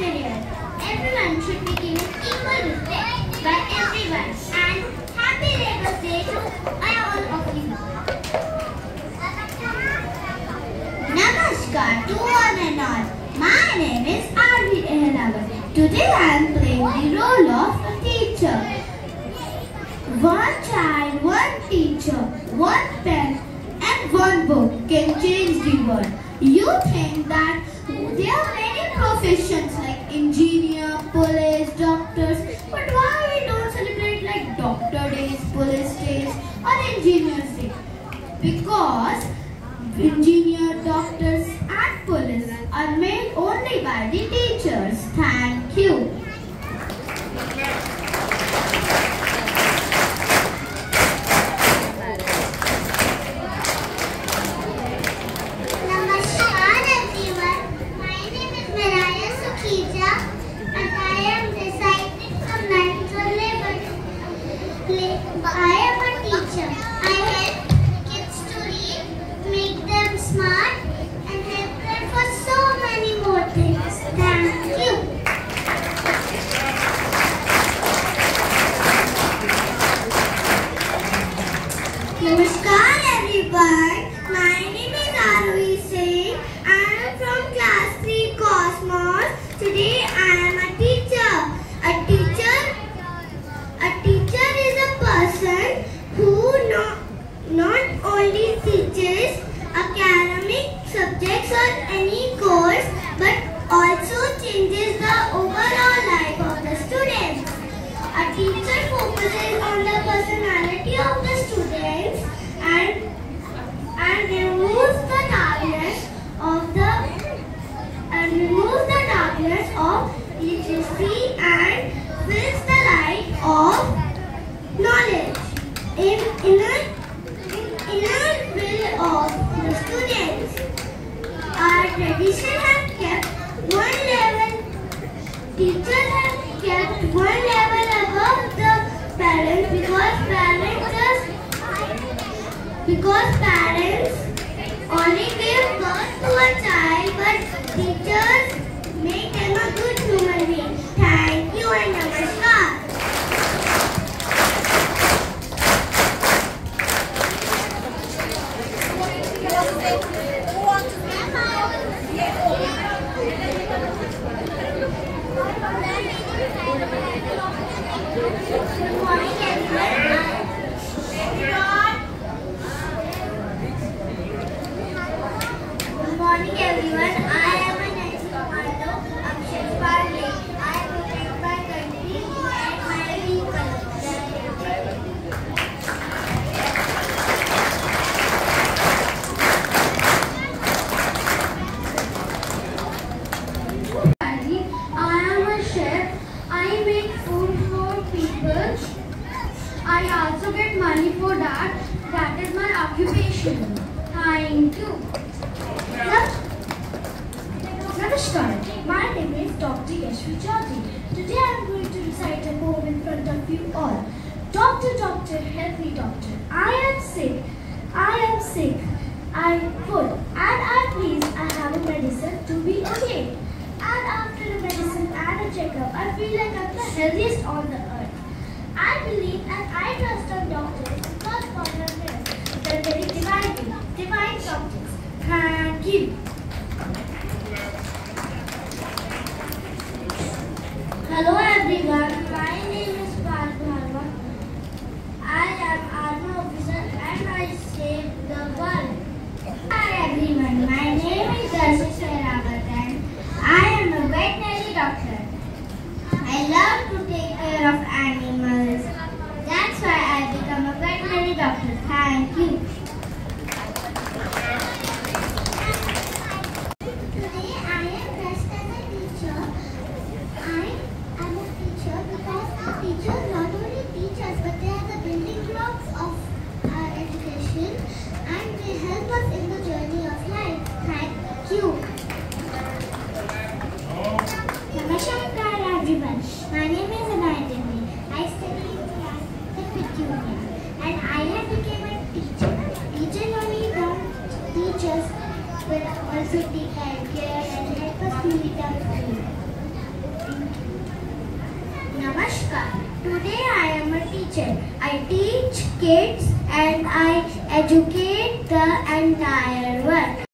Everyone should be given equal respect by everyone. And happy Labour Day to all of you. Namaskar to one and all. My name is Arvi. Today I am playing the role of a teacher. One child, one teacher, one pen and one book can change the world. You think that there are professions like engineer, police, doctors, but why we don't celebrate like doctor days, police days or engineers day? Because engineer, doctors and police are made only by the teachers. Thank you. In inner inner will of the students. Our tradition has kept one level teachers have kept one level above the parents because parents because parents only give birth to a child but teachers make them a good human being. Thank you and namaskar. Good morning everyone. Good morning everyone. I am a next commando Akshay Parle. I protect my country and my people. I am a chef. I make food for people. I also get money for that. That is my occupation. Thank you. Namaskar. My name is Dr. Yashvi Today I am going to recite a poem in front of you all. Doctor, doctor, help me, doctor. I am sick. I am sick. I could. And I please, I have a medicine to be okay. And after a medicine and a checkup, I feel like I'm the healthiest on the earth. I believe and I trust on doctors because God has blessed. They're very divine, divine subjects. Thank you. Hello everyone, my name is Parth Bharma. I am army officer and I save the world. Hi everyone, my name is Darshit Sehrawat and I am a veterinary doctor. I love to take care of animals. That's why I become a veterinary doctor. Thank you. Today I am dressed as a teacher. I am a teacher because teachers not only teach us but they are the building blocks of our education and they help us in the journey of life. Thank you. Namaskar everyone. My name is Anaya Devi. I study in class Petunia and I have become a teacher. Teachers only don't teach us but also take care and help us meet our Namaskar. Today I am a teacher. I teach kids and I educate the entire world.